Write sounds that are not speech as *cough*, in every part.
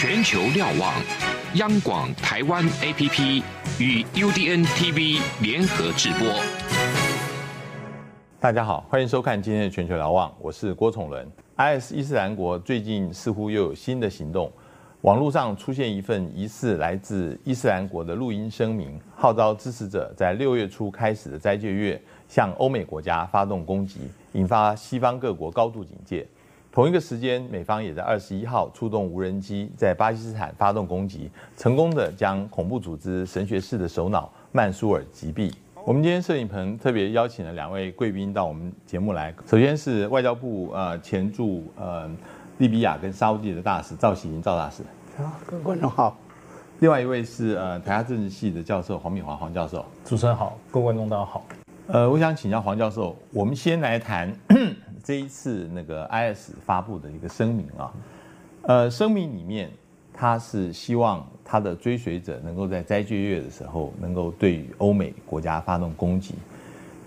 全球瞭望，央广台湾 APP 与 UDN TV 联合制播。大家好，欢迎收看今天的全球瞭望，我是郭崇伦。IS 伊斯兰国最近似乎又有新的行动，网络上出现一份疑似来自伊斯兰国的录音声明，号召支持者在六月初开始的斋戒月向欧美国家发动攻击，引发西方各国高度警戒。同一个时间，美方也在二十一号出动无人机在巴基斯坦发动攻击，成功的将恐怖组织神学士的首脑曼苏尔击毙。我们今天摄影棚特别邀请了两位贵宾到我们节目来。首先是外交部呃前驻呃利比亚跟沙地的大使赵喜林赵大使。好，各位观众好。另外一位是呃台大政治系的教授黄敏华黄教授。主持人好，各位观众大家好。呃，我想请教黄教授，我们先来谈这一次那个 IS 发布的一个声明啊。呃，声明里面他是希望。他的追随者能够在斋戒月的时候，能够对于欧美国家发动攻击，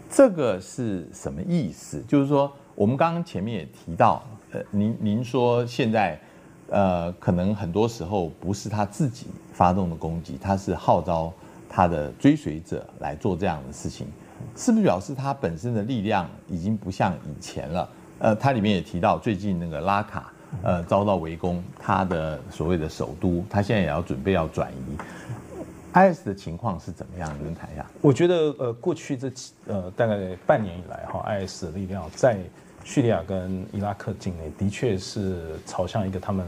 这个是什么意思？就是说，我们刚刚前面也提到，呃，您您说现在，呃，可能很多时候不是他自己发动的攻击，他是号召他的追随者来做这样的事情，是不是表示它本身的力量已经不像以前了？呃，它里面也提到最近那个拉卡。呃，遭到围攻，他的所谓的首都，他现在也要准备要转移。IS 的情况是怎么样？您谈一下。我觉得，呃，过去这呃大概半年以来，哈，IS 的力量在叙利亚跟伊拉克境内的确是朝向一个他们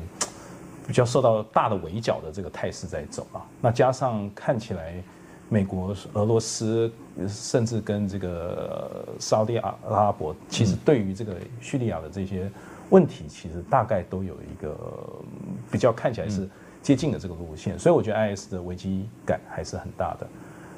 比较受到大的围剿的这个态势在走啊。那加上看起来，美国、俄罗斯甚至跟这个沙特阿拉伯，其实对于这个叙利亚的这些。问题其实大概都有一个比较看起来是接近的这个路线，所以我觉得 IS 的危机感还是很大的。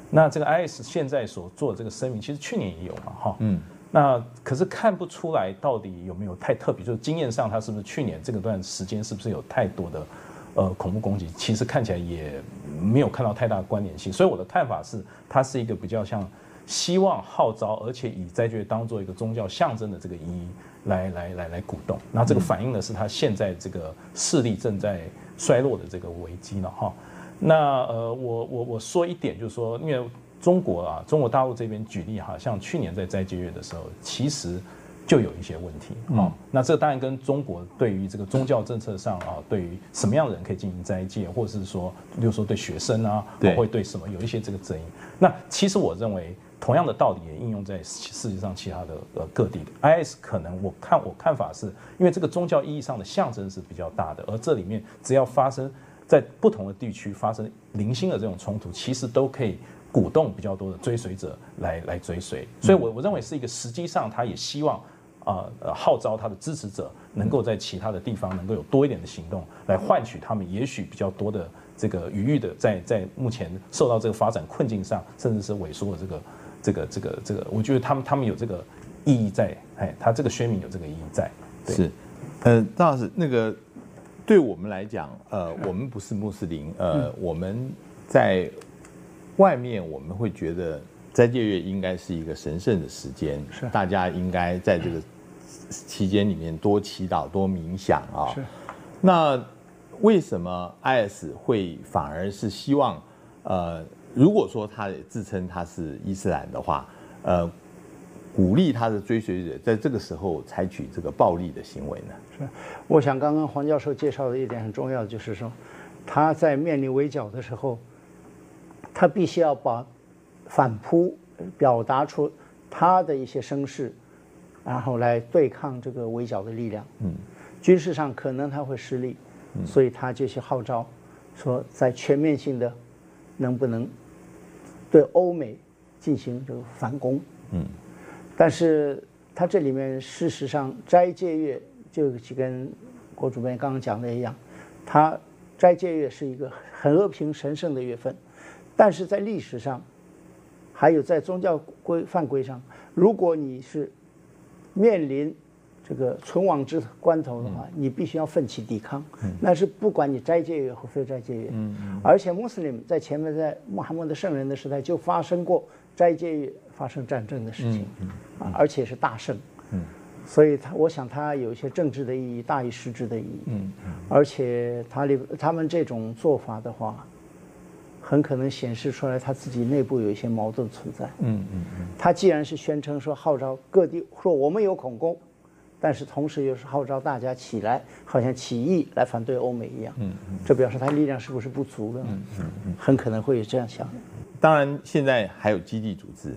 那这个 IS 现在所做的这个声明，其实去年也有嘛，哈，嗯，那可是看不出来到底有没有太特别，就是经验上它是不是去年这个段时间是不是有太多的呃恐怖攻击？其实看起来也没有看到太大的关联性，所以我的看法是，它是一个比较像希望号召，而且以斋戒当做一个宗教象征的这个意义。来来来来鼓动，那这个反映的是他现在这个势力正在衰落的这个危机了哈。那呃，我我我说一点，就是说，因为中国啊，中国大陆这边举例哈，像去年在斋戒月的时候，其实就有一些问题啊。那这当然跟中国对于这个宗教政策上啊，对于什么样的人可以进行斋戒，或者是说，比如说对学生啊，会对什么有一些这个争议。那其实我认为。同样的道理也应用在世界上其他的呃各地的。IS 可能我看我看法是，因为这个宗教意义上的象征是比较大的，而这里面只要发生在不同的地区发生零星的这种冲突，其实都可以鼓动比较多的追随者来来追随。所以，我我认为是一个实际上他也希望啊呃号召他的支持者能够在其他的地方能够有多一点的行动，来换取他们也许比较多的这个余裕的在在目前受到这个发展困境上，甚至是萎缩的这个。这个这个这个，我觉得他们他们有这个意义在，哎，他这个宣明有这个意义在。是，呃，张老师，那个对我们来讲，呃，我们不是穆斯林，呃，我们在外面我们会觉得斋戒月应该是一个神圣的时间，是大家应该在这个期间里面多祈祷、多冥想啊。是。那为什么 IS 会反而是希望，呃？如果说他自称他是伊斯兰的话，呃，鼓励他的追随者在这个时候采取这个暴力的行为呢？是，我想刚刚黄教授介绍的一点很重要的就是说，他在面临围剿的时候，他必须要把反扑表达出他的一些声势，然后来对抗这个围剿的力量。嗯，军事上可能他会失利，所以他就去号召说，在全面性的能不能。对欧美进行这个反攻，嗯，但是他这里面事实上斋戒月就跟郭主编刚刚讲的一样，他斋戒月是一个很和平神圣的月份，但是在历史上，还有在宗教规范规上，如果你是面临。这个存亡之关头的话，你必须要奋起抵抗。那是不管你斋戒月和非斋戒月。而且穆斯林在前面在穆罕默德圣人的时代就发生过斋戒月发生战争的事情，啊，而且是大胜。所以他我想他有一些政治的意义大于实质的意义。嗯嗯。而且他里他们这种做法的话，很可能显示出来他自己内部有一些矛盾存在。嗯嗯嗯。他既然是宣称说号召各地说我们有恐攻，但是同时又是号召大家起来，好像起义来反对欧美一样。嗯嗯。这表示他力量是不是不足了？嗯嗯嗯。很可能会有这样想。当然，现在还有基地组织。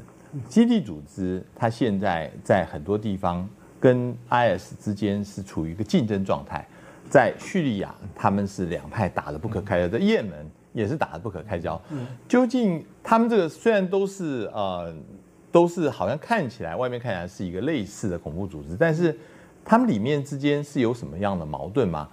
基地组织它现在在很多地方跟 IS 之间是处于一个竞争状态。在叙利亚，他们是两派打得不可开交；在也门也是打得不可开交。究竟他们这个虽然都是呃，都是好像看起来外面看起来是一个类似的恐怖组织，但是他们里面之间是有什么样的矛盾吗？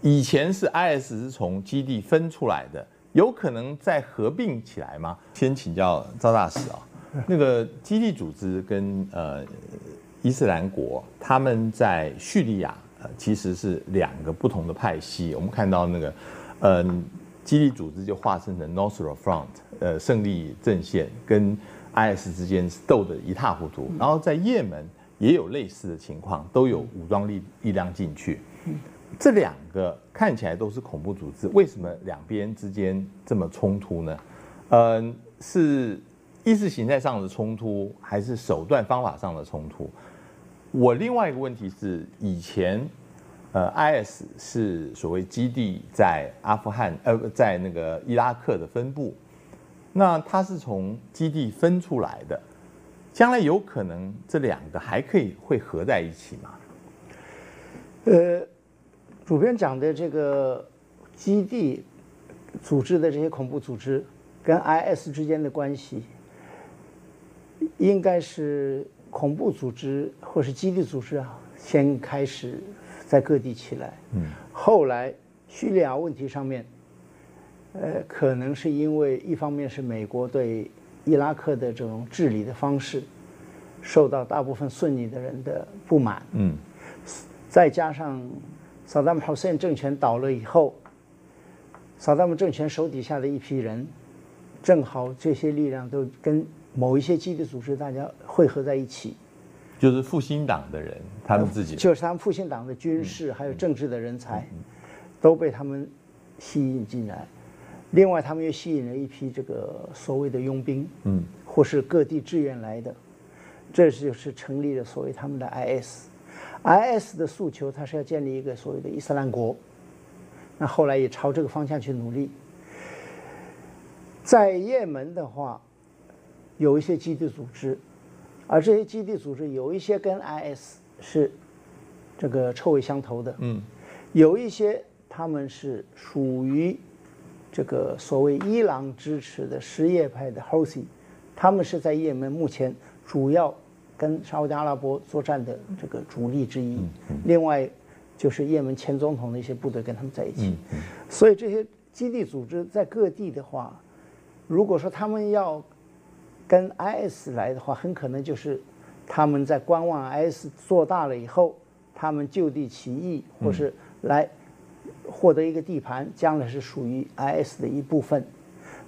以前是 IS 是从基地分出来的。有可能再合并起来吗？先请教赵大使啊，*laughs* 那个基地组织跟呃伊斯兰国，他们在叙利亚呃其实是两个不同的派系。我们看到那个嗯基地组织就化身成 Nusra Front，呃胜利阵线跟 IS 之间斗得一塌糊涂。然后在也门也有类似的情况，都有武装力力量进去。这两个看起来都是恐怖组织，为什么两边之间这么冲突呢？嗯，是意识形态上的冲突，还是手段方法上的冲突？我另外一个问题是，以前呃，IS 是所谓基地在阿富汗，呃，在那个伊拉克的分部，那它是从基地分出来的，将来有可能这两个还可以会合在一起吗？呃。主编讲的这个基地组织的这些恐怖组织跟 IS 之间的关系，应该是恐怖组织或是基地组织啊，先开始在各地起来。嗯。后来叙利亚问题上面，呃，可能是因为一方面是美国对伊拉克的这种治理的方式受到大部分顺利的人的不满。嗯。再加上。萨达姆侯赛因政权倒了以后，萨达姆政权手底下的一批人，正好这些力量都跟某一些基地组织大家汇合在一起，就是复兴党的人，他们自己就是他们复兴党的军事还有政治的人才，都被他们吸引进来。另外，他们又吸引了一批这个所谓的佣兵，嗯，或是各地志愿来的，这就是成立了所谓他们的 IS。I.S. 的诉求，它是要建立一个所谓的伊斯兰国，那后来也朝这个方向去努力。在也门的话，有一些基地组织，而这些基地组织有一些跟 I.S. 是这个臭味相投的，嗯，有一些他们是属于这个所谓伊朗支持的什叶派的 Houthi，他们是在也门目前主要。跟沙特阿拉伯作战的这个主力之一，另外就是也门前总统的一些部队跟他们在一起，所以这些基地组织在各地的话，如果说他们要跟 IS 来的话，很可能就是他们在观望 IS 做大了以后，他们就地起义，或是来获得一个地盘，将来是属于 IS 的一部分。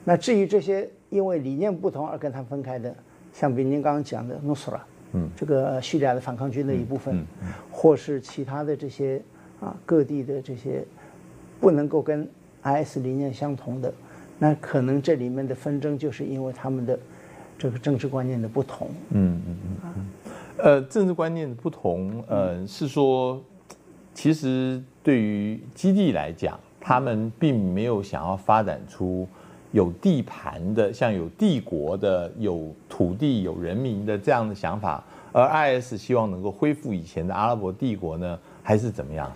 那至于这些因为理念不同而跟他分开的，像比您刚刚讲的 Nusra。嗯，这个叙利亚的反抗军的一部分，或是其他的这些啊各地的这些不能够跟 IS 理念相同的，那可能这里面的纷争就是因为他们的这个政治观念的不同。嗯嗯嗯。呃，政治观念的不同，呃，是说，其实对于基地来讲，他们并没有想要发展出有地盘的，像有帝国的有。土地有人民的这样的想法，而 IS 希望能够恢复以前的阿拉伯帝国呢，还是怎么样？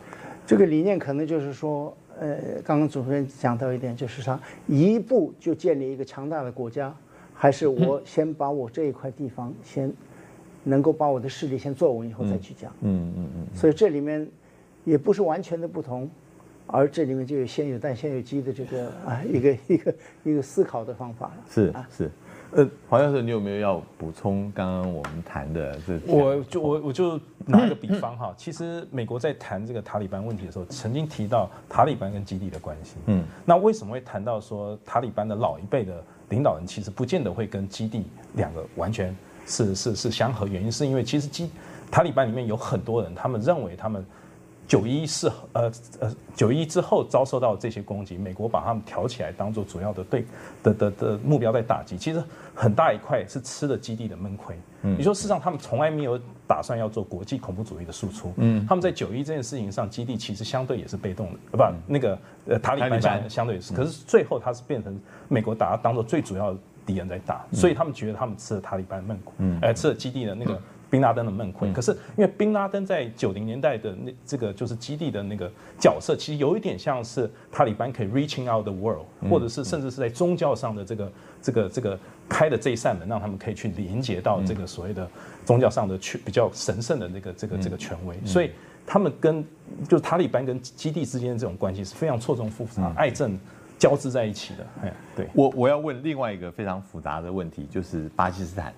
这个理念可能就是说，呃，刚刚主持人讲到一点，就是说一步就建立一个强大的国家，还是我先把我这一块地方先能够把我的势力先做稳以后再去讲。嗯嗯嗯。所以这里面也不是完全的不同，而这里面就有先有蛋先有鸡的这个啊一个一个一个思考的方法了。是啊是。呃，黄教授，你有没有要补充刚刚我们谈的这？我就我我就拿一个比方哈，其实美国在谈这个塔利班问题的时候，曾经提到塔利班跟基地的关系。嗯，那为什么会谈到说塔利班的老一辈的领导人其实不见得会跟基地两个完全是是是相合？原因是因为其实基塔利班里面有很多人，他们认为他们九一是呃呃九一之后遭受到这些攻击，美国把他们挑起来当做主要的对的的的目标在打击，其实很大一块是吃了基地的闷亏。你说事实上他们从来没有打算要做国际恐怖主义的输出，嗯，他们在九一这件事情上，基地其实相对也是被动的，呃不那个呃塔利班相相对是，可是最后他是变成美国把它当做最主要的敌人在打，所以他们觉得他们吃了塔利班闷亏，嗯，呃吃了基地的那个。宾拉登的闷困，可是因为宾拉登在九零年代的那这个就是基地的那个角色，其实有一点像是塔利班可以 reaching out the world，或者是甚至是在宗教上的这个这个这个开的这一扇门，让他们可以去连接到这个所谓的宗教上的去比较神圣的那个这个这个权威，所以他们跟就塔利班跟基地之间的这种关系是非常错综复杂、爱憎交织在一起的。哎，对。我我要问另外一个非常复杂的问题，就是巴基斯坦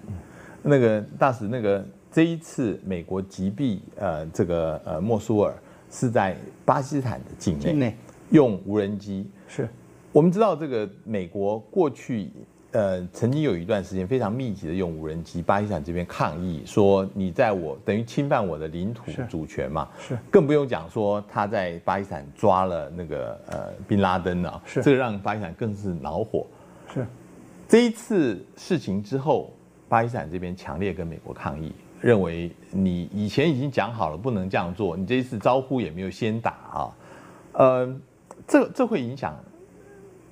那个大使那个。这一次美国击毙呃这个呃莫苏尔是在巴基斯坦的境内用无人机，是。我们知道这个美国过去呃曾经有一段时间非常密集的用无人机，巴基斯坦这边抗议说你在我等于侵犯我的领土主权嘛，是。更不用讲说他在巴基斯坦抓了那个呃宾拉登啊，是。这个让巴基斯坦更是恼火，是。这一次事情之后，巴基斯坦这边强烈跟美国抗议。认为你以前已经讲好了不能这样做，你这一次招呼也没有先打啊，呃，这这会影响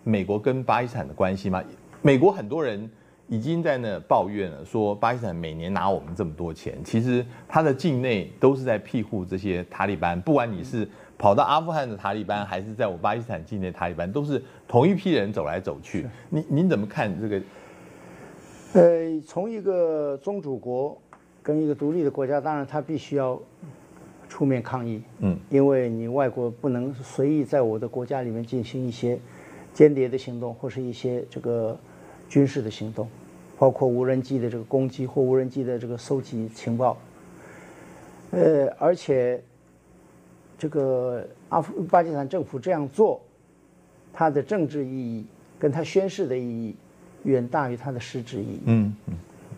美国跟巴基斯坦的关系吗？美国很多人已经在那抱怨了，说巴基斯坦每年拿我们这么多钱，其实他的境内都是在庇护这些塔利班，不管你是跑到阿富汗的塔利班，还是在我巴基斯坦境内塔利班，都是同一批人走来走去。您您怎么看这个？呃，从一个宗主国。跟一个独立的国家，当然他必须要出面抗议，嗯，因为你外国不能随意在我的国家里面进行一些间谍的行动，或是一些这个军事的行动，包括无人机的这个攻击或无人机的这个搜集情报。呃，而且这个阿富巴基斯坦政府这样做，它的政治意义跟它宣誓的意义远大于它的实质意义。嗯嗯。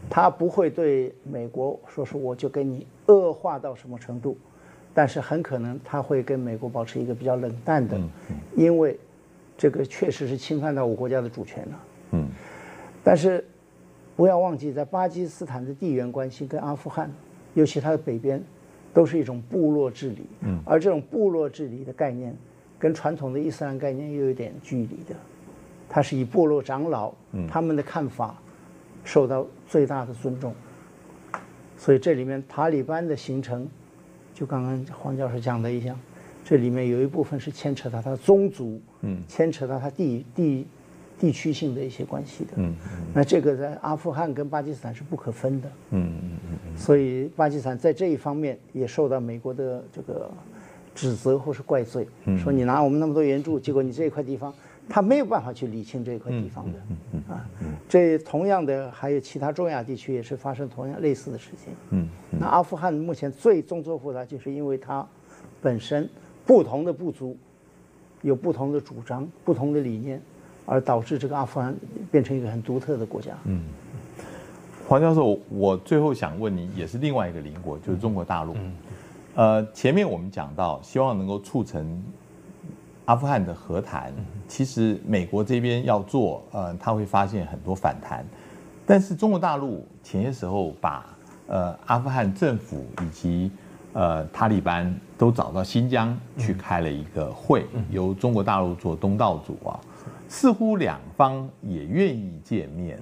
他不会对美国说是我就跟你恶化到什么程度，但是很可能他会跟美国保持一个比较冷淡的，因为这个确实是侵犯到我国家的主权了。嗯，但是不要忘记，在巴基斯坦的地缘关系跟阿富汗，尤其它的北边，都是一种部落治理。嗯，而这种部落治理的概念，跟传统的伊斯兰概念又有点距离的，它是以部落长老他们的看法。受到最大的尊重，所以这里面塔利班的形成，就刚刚黄教授讲的一样，这里面有一部分是牵扯到他宗族，嗯，牵扯到他地地地区性的一些关系的，嗯，那这个在阿富汗跟巴基斯坦是不可分的，嗯嗯嗯，所以巴基斯坦在这一方面也受到美国的这个指责或是怪罪，说你拿我们那么多援助，结果你这一块地方。他没有办法去理清这块地方的，啊，这同样的还有其他中亚地区也是发生同样类似的事情。嗯，那阿富汗目前最众多复杂，就是因为它本身不同的部族有不同的主张、不同的理念，而导致这个阿富汗变成一个很独特的国家。嗯，黄教授，我最后想问你，也是另外一个邻国，就是中国大陆。嗯呃，前面我们讲到，希望能够促成。阿富汗的和谈，其实美国这边要做，呃，他会发现很多反弹。但是中国大陆前些时候把呃阿富汗政府以及呃塔利班都找到新疆去开了一个会，由中国大陆做东道主啊，似乎两方也愿意见面。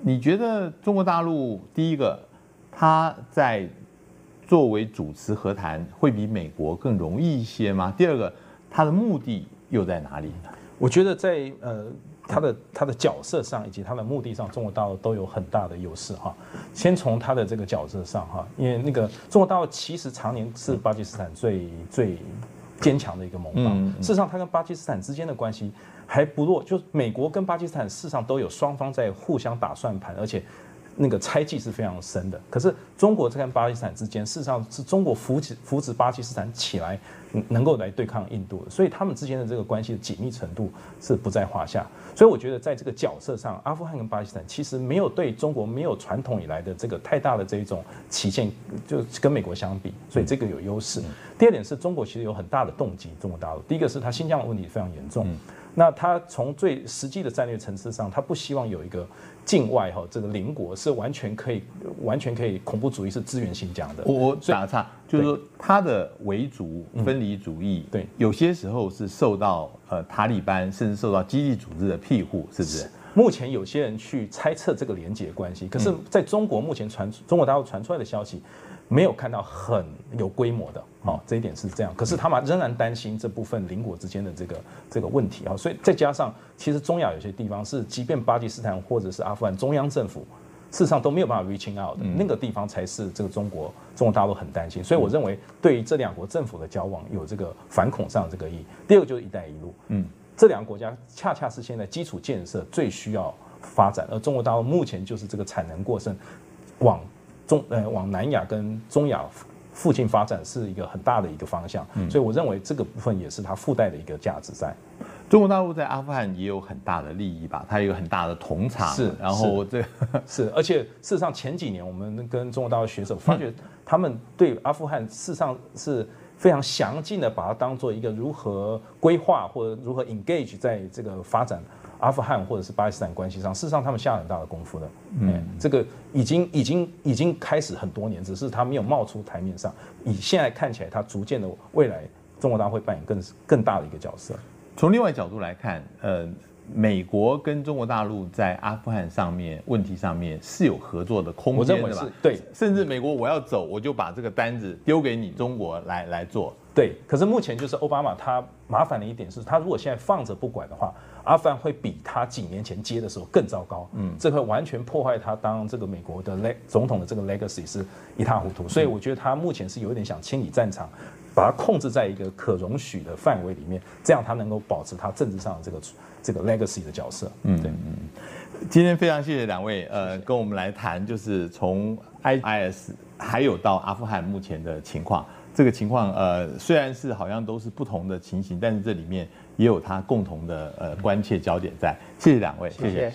你觉得中国大陆第一个他在作为主持和谈会比美国更容易一些吗？第二个？他的目的又在哪里呢？我觉得在呃他的他的角色上以及他的目的上，中国大陆都有很大的优势哈。先从他的这个角色上哈，因为那个中国大陆其实常年是巴基斯坦最最坚强的一个盟邦。事实上，他跟巴基斯坦之间的关系还不弱，就是美国跟巴基斯坦事实上都有双方在互相打算盘，而且。那个猜忌是非常深的。可是中国跟巴基斯坦之间，事实上是中国扶持扶持巴基斯坦起来，能够来对抗印度的，所以他们之间的这个关系的紧密程度是不在话下。所以我觉得在这个角色上，阿富汗跟巴基斯坦其实没有对中国没有传统以来的这个太大的这一种旗舰，就跟美国相比，所以这个有优势。第二点是中国其实有很大的动机，中国大陆第一个是它新疆的问题非常严重。那他从最实际的战略层次上，他不希望有一个境外哈这个邻国是完全可以完全可以恐怖主义是支援新疆的。我我打个岔，就是说他的维族分离主义，对，有些时候是受到呃塔利班甚至受到基地组织的庇护，是不是？目前有些人去猜测这个连结关系，可是在中国目前传中国大陆传出来的消息。没有看到很有规模的，哦，这一点是这样。可是他们仍然担心这部分邻国之间的这个这个问题啊，所以再加上，其实中亚有些地方是，即便巴基斯坦或者是阿富汗中央政府，事实上都没有办法 reaching out 的，那个地方才是这个中国中国大陆很担心。所以我认为，对于这两国政府的交往有这个反恐上的这个意义。第二个就是“一带一路”，嗯，这两个国家恰恰是现在基础建设最需要发展，而中国大陆目前就是这个产能过剩，往。中呃往南亚跟中亚附近发展是一个很大的一个方向，嗯所以我认为这个部分也是它附带的一个价值在。中国大陆在阿富汗也有很大的利益吧？它有一个很大的铜厂，是，然后这 *laughs* 是，而且事实上前几年我们跟中国大陆学者发觉，他们对阿富汗事实上是非常详尽的把它当做一个如何规划或者如何 engage 在这个发展。阿富汗或者是巴基斯坦关系上，事实上他们下了很大的功夫的。嗯，这个已经已经已经开始很多年，只是他没有冒出台面上。以现在看起来，他逐渐的未来，中国大会扮演更更大的一个角色。从另外角度来看，呃，美国跟中国大陆在阿富汗上面问题上面是有合作的空间的吧？对，甚至美国我要走，我就把这个单子丢给你中国来来做。对，可是目前就是奥巴马他麻烦的一点是，他如果现在放着不管的话。阿富汗会比他几年前接的时候更糟糕，嗯，这会完全破坏他当这个美国的 leg 总统的这个 legacy 是一塌糊涂，所以我觉得他目前是有一点想清理战场，把它控制在一个可容许的范围里面，这样他能够保持他政治上的这个这个 legacy 的角色。嗯，对，嗯，今天非常谢谢两位，呃，跟我们来谈就是从 IIS 还有到阿富汗目前的情况，这个情况呃虽然是好像都是不同的情形，但是这里面。也有它共同的呃关切焦点在，谢谢两位，谢谢。